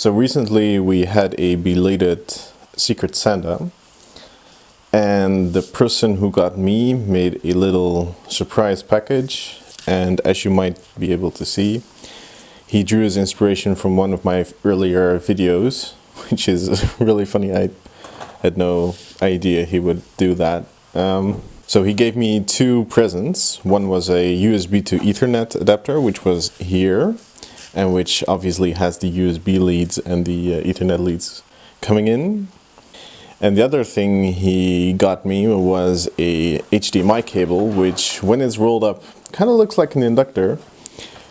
So recently we had a belated Secret Santa and the person who got me made a little surprise package and as you might be able to see he drew his inspiration from one of my earlier videos which is really funny. I had no idea he would do that. Um, so he gave me two presents. One was a USB to Ethernet adapter which was here and which obviously has the USB leads and the uh, Ethernet leads coming in and the other thing he got me was a HDMI cable, which when it's rolled up, kind of looks like an inductor.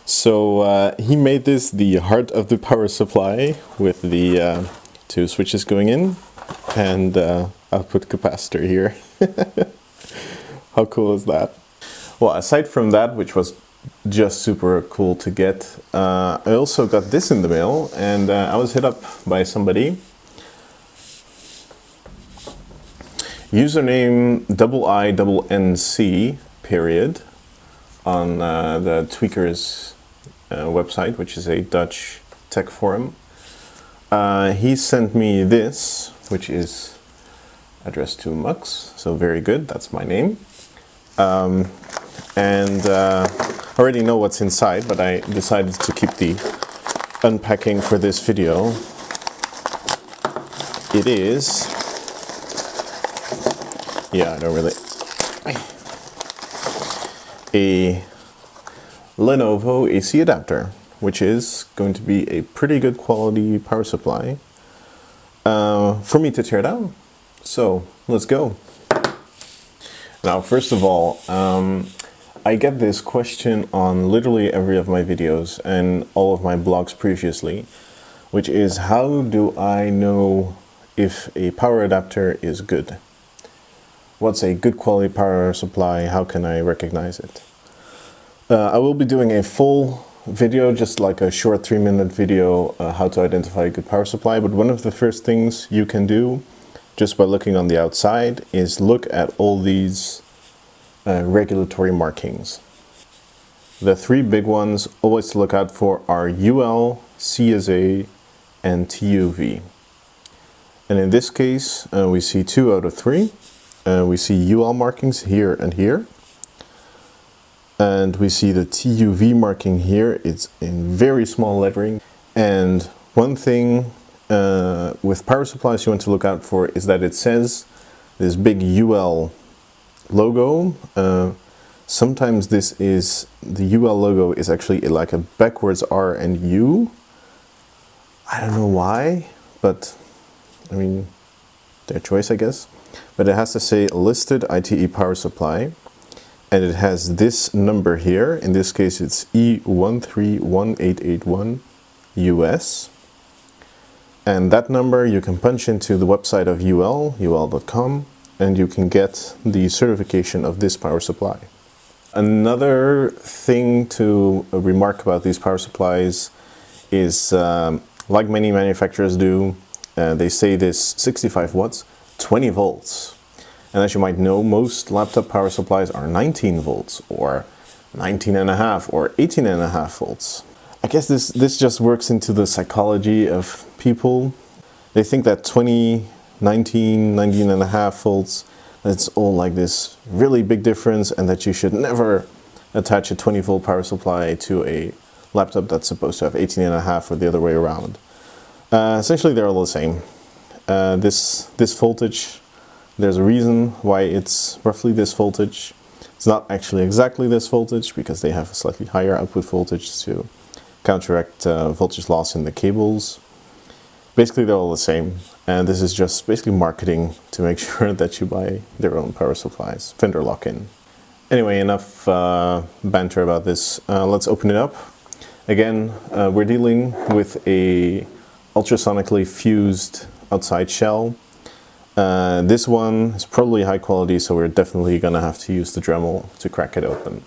So uh, he made this the heart of the power supply with the uh, two switches going in and uh, output capacitor here. How cool is that? Well, aside from that, which was just super cool to get, uh, I also got this in the mail and uh, I was hit up by somebody username double I double NC period on uh, the Tweakers uh, website, which is a Dutch tech forum. Uh, he sent me this, which is addressed to Mux, so very good, that's my name. Um, and uh, already know what's inside, but I decided to keep the unpacking for this video. It is yeah, I don't really. A Lenovo AC adapter, which is going to be a pretty good quality power supply uh, for me to tear down. So let's go. Now, first of all, um, I get this question on literally every of my videos and all of my blogs previously, which is how do I know if a power adapter is good? what's a good quality power supply, how can I recognize it. Uh, I will be doing a full video, just like a short three minute video, uh, how to identify a good power supply, but one of the first things you can do, just by looking on the outside, is look at all these uh, regulatory markings. The three big ones always to look out for are UL, CSA, and TUV. And in this case, uh, we see two out of three. Uh, we see UL markings here and here. And we see the TUV marking here. It's in very small lettering. And one thing uh, with power supplies you want to look out for is that it says this big UL logo. Uh, sometimes this is, the UL logo is actually like a backwards R and U. I don't know why, but I mean, their choice, I guess but it has to say listed ITE power supply and it has this number here in this case it's E131881 US and that number you can punch into the website of UL, ul.com and you can get the certification of this power supply. Another thing to remark about these power supplies is um, like many manufacturers do, uh, they say this 65 watts 20 volts. And as you might know, most laptop power supplies are 19 volts or 19 and a half or 18 and a half volts. I guess this, this just works into the psychology of people. They think that 20, 19, 19 and a half volts, It's all like this really big difference and that you should never attach a 20 volt power supply to a laptop that's supposed to have 18 and a half or the other way around. Uh, essentially they're all the same. Uh, this, this voltage, there's a reason why it's roughly this voltage. It's not actually exactly this voltage because they have a slightly higher output voltage to counteract uh, voltage loss in the cables. Basically they're all the same and this is just basically marketing to make sure that you buy their own power supplies, vendor lock-in. Anyway, enough uh, banter about this. Uh, let's open it up. Again, uh, we're dealing with a ultrasonically fused outside shell. Uh, this one is probably high quality, so we're definitely going to have to use the Dremel to crack it open.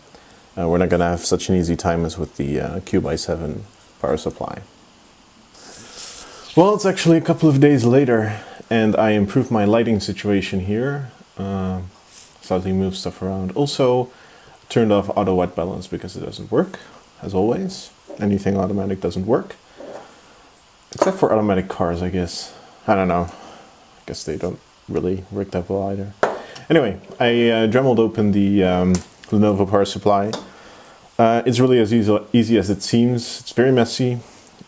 Uh, we're not going to have such an easy time as with the uh, Cube i7 power supply. Well, it's actually a couple of days later, and I improved my lighting situation here. Uh, slightly moved stuff around. Also, turned off auto white balance because it doesn't work, as always. Anything automatic doesn't work. Except for automatic cars, I guess. I don't know. I guess they don't really work that well either. Anyway, I uh, Dremeled open the um, Lenovo power supply. Uh, it's really as easy, easy, as it seems. It's very messy.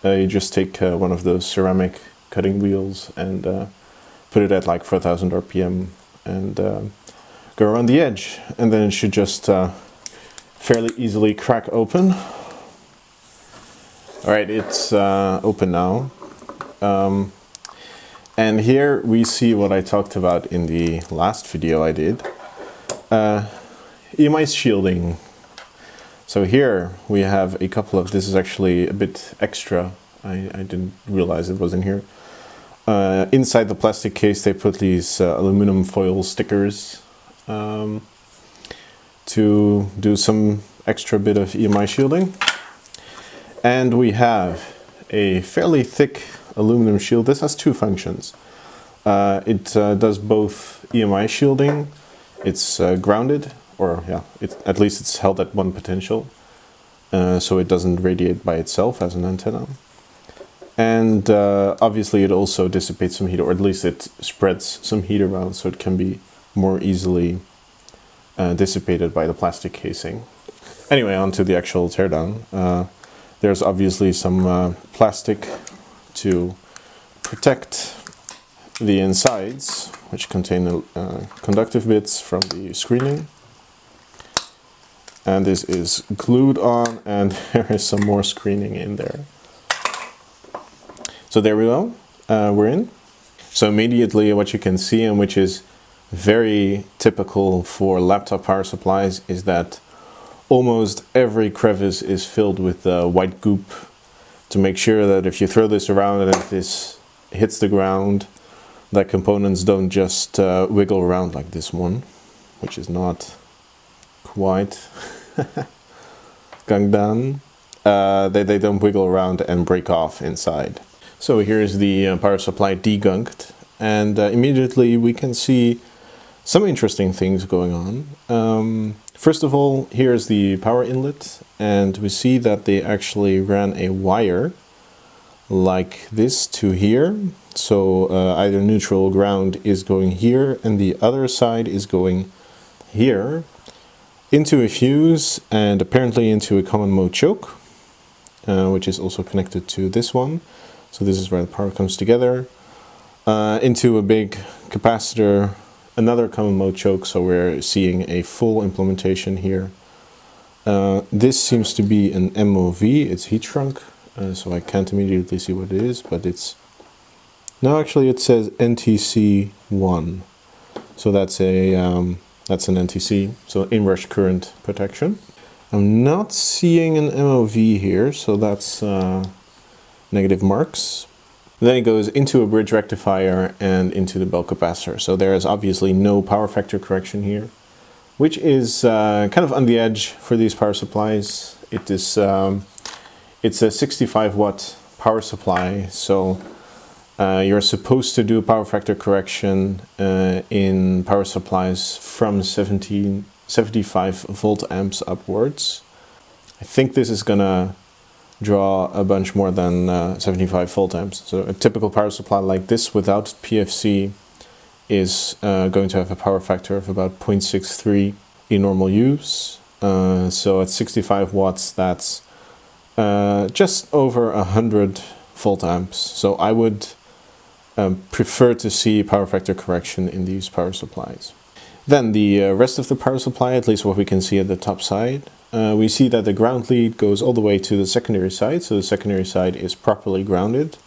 Uh, you just take uh, one of those ceramic cutting wheels and uh, put it at like 4000 RPM and uh, go around the edge. And then it should just fairly easily crack open. All right, it's open now. Um, and here we see what I talked about in the last video I did. Uh, EMI shielding. So here we have a couple of, this is actually a bit extra. I, I didn't realize it was in here. Uh, inside the plastic case they put these uh, aluminum foil stickers um, to do some extra bit of EMI shielding. And we have a fairly thick aluminum shield. This has two functions. Uh, it uh, does both EMI shielding, it's uh, grounded, or yeah, it, at least it's held at one potential, uh, so it doesn't radiate by itself as an antenna. And uh, obviously it also dissipates some heat, or at least it spreads some heat around so it can be more easily uh, dissipated by the plastic casing. Anyway, on to the actual teardown. there's obviously some plastic to protect the insides, which contain uh, conductive bits from the screening. And this is glued on and there is some more screening in there. So there we go, uh, we're in. So immediately what you can see and which is very typical for laptop power supplies is that almost every crevice is filled with uh, white goop to make sure that if you throw this around and if this hits the ground, that components don't just uh, wiggle around like this one, which is not quite Gangdan. Uh, they, they don't wiggle around and break off inside. So here's the uh, power supply degunked and uh, immediately we can see some interesting things going on. Um, first of all, here's the power inlet, and we see that they actually ran a wire like this to here. So uh, either neutral ground is going here, and the other side is going here into a fuse and apparently into a common mode choke, uh, which is also connected to this one. So this is where the power comes together. Uh, into a big capacitor another common mode choke, so we're seeing a full implementation here. Uh, this seems to be an MOV, it's heat shrunk, uh, so I can't immediately see what it is, but it's... No, actually it says NTC1, so that's a um, that's an NTC, so inrush current protection. I'm not seeing an MOV here, so that's uh, negative marks, then it goes into a bridge rectifier and into the bulk capacitor. So there is obviously no power factor correction here, which is uh, kind of on the edge for these power supplies. It is um, it's a 65 watt power supply, so uh, you're supposed to do power factor correction uh, in power supplies from 17, 75 volt amps upwards. I think this is gonna draw a bunch more than uh, 75 volt amps. So a typical power supply like this without PFC is uh, going to have a power factor of about 0.63 in normal use. Uh, so at 65 watts, that's uh, just over 100 volt amps. So I would um, prefer to see power factor correction in these power supplies. Then the uh, rest of the power supply, at least what we can see at the top side, uh, we see that the ground lead goes all the way to the secondary side, so the secondary side is properly grounded.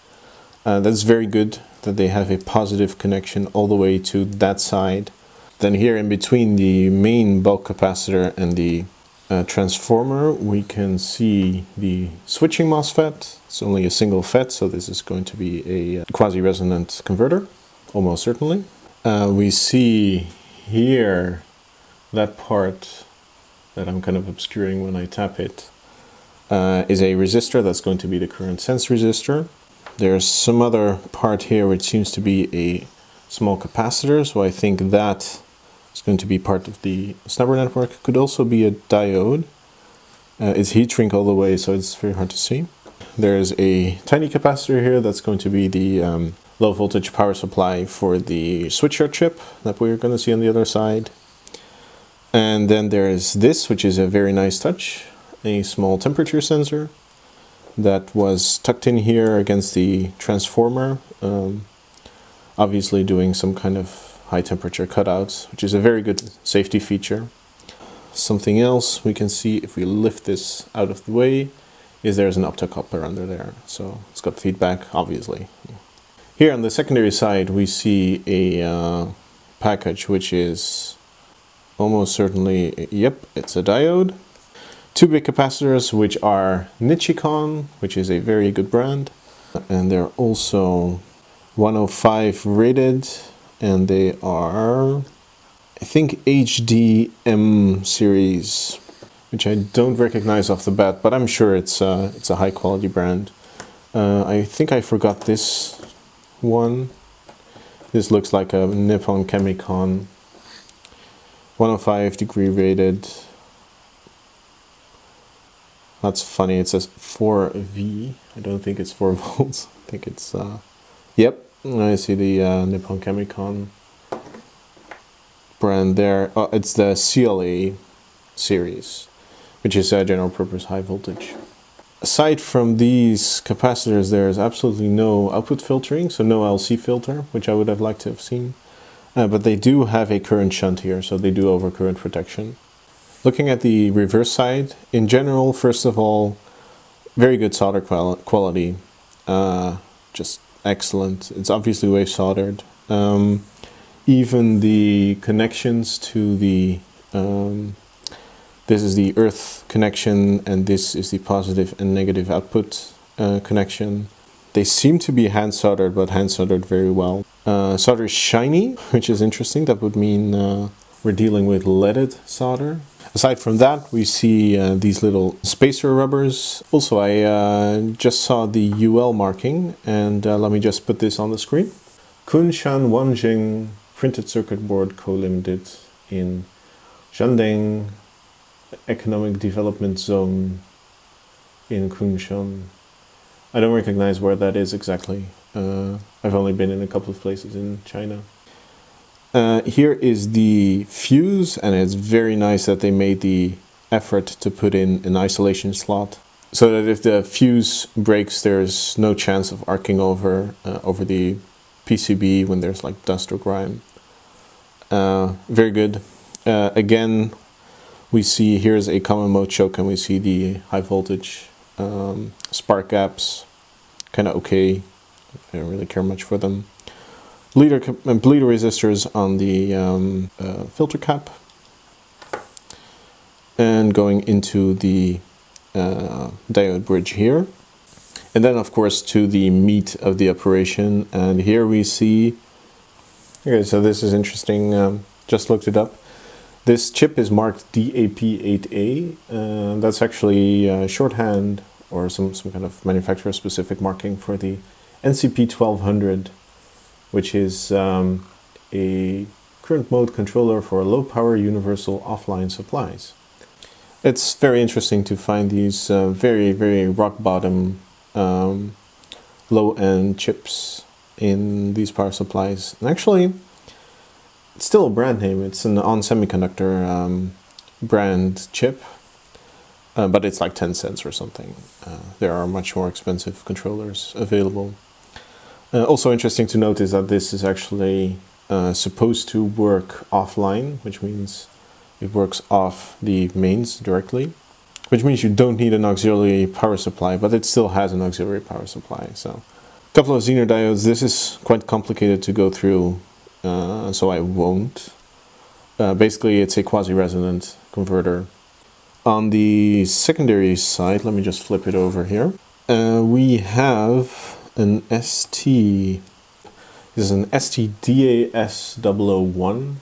Uh, that's very good that they have a positive connection all the way to that side. Then here in between the main bulk capacitor and the uh, transformer, we can see the switching MOSFET. It's only a single FET, so this is going to be a uh, quasi-resonant converter, almost certainly. Uh, we see here that part that I'm kind of obscuring when I tap it uh, is a resistor that's going to be the current sense resistor. There's some other part here which seems to be a small capacitor, so I think that is going to be part of the snubber network. Could also be a diode. Uh, it's heat shrink all the way, so it's very hard to see. There's a tiny capacitor here that's going to be the um, low voltage power supply for the switcher chip that we're going to see on the other side. And then there's this, which is a very nice touch, a small temperature sensor that was tucked in here against the transformer, um, obviously doing some kind of high temperature cutouts, which is a very good safety feature. Something else we can see if we lift this out of the way is there's an optocoupler under there. So it's got feedback, obviously. Here on the secondary side, we see a uh, package which is almost certainly, yep, it's a diode. Two big capacitors, which are Nichicon, which is a very good brand. And they're also 105 rated, and they are I think HDM series, which I don't recognize off the bat, but I'm sure it's uh, it's a high quality brand. Uh, I think I forgot this one. This looks like a Nippon Chemicon 105 degree rated. That's funny, it says 4V. I don't think it's 4 volts. I think it's, uh, yep, I see the uh, Nippon Chemicon brand there. Uh, it's the CLA series, which is a general purpose high voltage. Aside from these capacitors, there's absolutely no output filtering, so no LC filter, which I would have liked to have seen. Uh, but they do have a current shunt here, so they do overcurrent protection. Looking at the reverse side, in general, first of all, very good solder quali quality, uh, just excellent. It's obviously wave soldered. Um, even the connections to the um, this is the earth connection and this is the positive and negative output uh, connection they seem to be hand soldered but hand soldered very well uh, solder is shiny which is interesting that would mean uh, we're dealing with leaded solder aside from that we see uh, these little spacer rubbers also I uh, just saw the UL marking and uh, let me just put this on the screen Kunshan Wanjing printed circuit board co-limited in Jianding Economic Development Zone in Kunshan. I don't recognize where that is exactly. Uh, I've only been in a couple of places in China. Uh, here is the fuse, and it's very nice that they made the effort to put in an isolation slot so that if the fuse breaks, there's no chance of arcing over uh, over the PCB when there's like dust or grime. Uh, very good. Uh, again, we see here's a common mode choke and we see the high voltage um, spark gaps. Kind of okay. I don't really care much for them. Bleeder, uh, bleeder resistors on the um, uh, filter cap. And going into the uh, diode bridge here. And then of course to the meat of the operation. And here we see, okay, so this is interesting, um, just looked it up. This chip is marked DAP8A. Uh, that's actually uh, shorthand or some, some kind of manufacturer specific marking for the NCP1200, which is um, a current mode controller for low power universal offline supplies. It's very interesting to find these uh, very, very rock bottom um, low-end chips in these power supplies. And actually, it's still a brand name. It's an ON Semiconductor um, brand chip, uh, but it's like 10 cents or something. Uh, there are much more expensive controllers available. Uh, also interesting to note is that this is actually uh, supposed to work offline, which means it works off the mains directly which means you don't need an auxiliary power supply, but it still has an auxiliary power supply. So a couple of Zener diodes. This is quite complicated to go through, uh, so I won't. Uh, basically, it's a quasi-resonant converter. On the secondary side, let me just flip it over here. Uh, we have an ST, this is an STDAS001,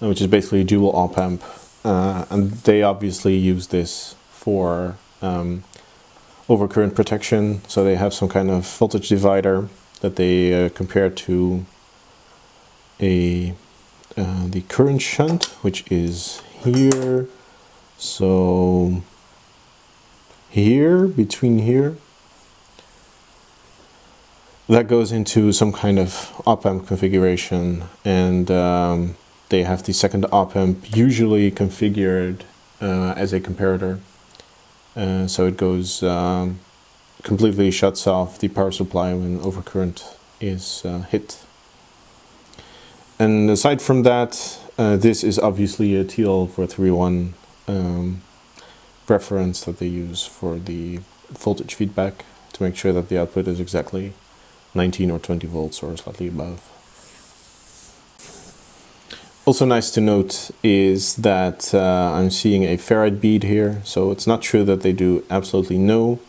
which is basically a dual op amp. Uh, and they obviously use this for um, overcurrent protection. So they have some kind of voltage divider that they uh, compare to a uh, the current shunt, which is here. So here, between here, that goes into some kind of op-amp configuration and um, they have the second op-amp usually configured uh, as a comparator. Uh, so it goes um, completely shuts off the power supply when overcurrent is uh, hit. And aside from that, uh, this is obviously a TL431 um, reference that they use for the voltage feedback to make sure that the output is exactly 19 or 20 volts or slightly above. Also nice to note is that uh, I'm seeing a ferrite bead here, so it's not true that they do absolutely no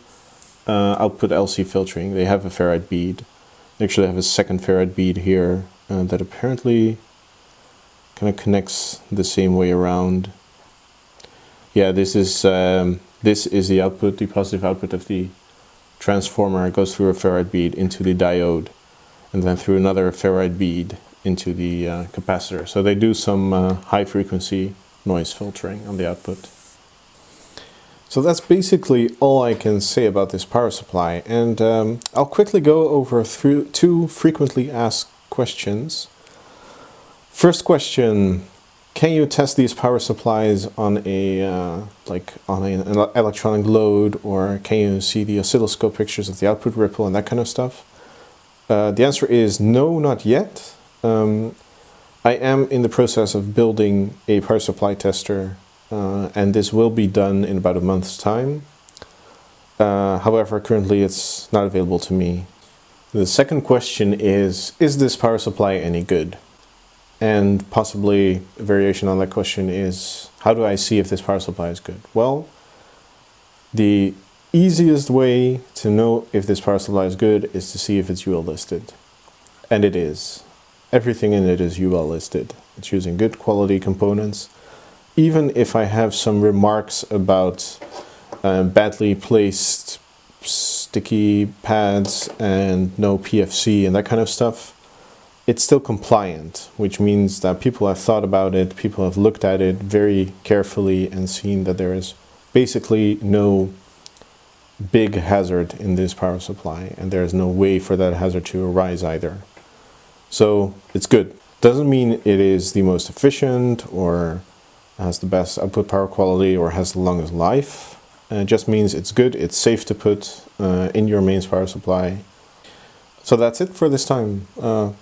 uh, output LC filtering. They have a ferrite bead. They actually have a second ferrite bead here uh, that apparently kind of connects the same way around. Yeah, this is um, this is the output, the positive output of the transformer. Goes through a ferrite bead into the diode, and then through another ferrite bead into the uh, capacitor. So they do some uh, high frequency noise filtering on the output. So that's basically all I can say about this power supply and um, I'll quickly go over through two frequently asked questions. First question, can you test these power supplies on a uh, like on an electronic load or can you see the oscilloscope pictures of the output ripple and that kind of stuff? Uh, the answer is no, not yet. Um, I am in the process of building a power supply tester uh, and this will be done in about a month's time. Uh, however, currently it's not available to me. The second question is, is this power supply any good? And possibly a variation on that question is, how do I see if this power supply is good? Well, the easiest way to know if this power supply is good is to see if it's UL listed. And it is. Everything in it is UL listed. It's using good quality components even if I have some remarks about uh, badly placed sticky pads and no PFC and that kind of stuff, it's still compliant, which means that people have thought about it, people have looked at it very carefully and seen that there is basically no big hazard in this power supply and there is no way for that hazard to arise either. So it's good. Doesn't mean it is the most efficient or has the best output power quality or has the longest life. Uh, it just means it's good, it's safe to put uh, in your mains power supply. So that's it for this time. Uh,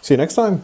see you next time.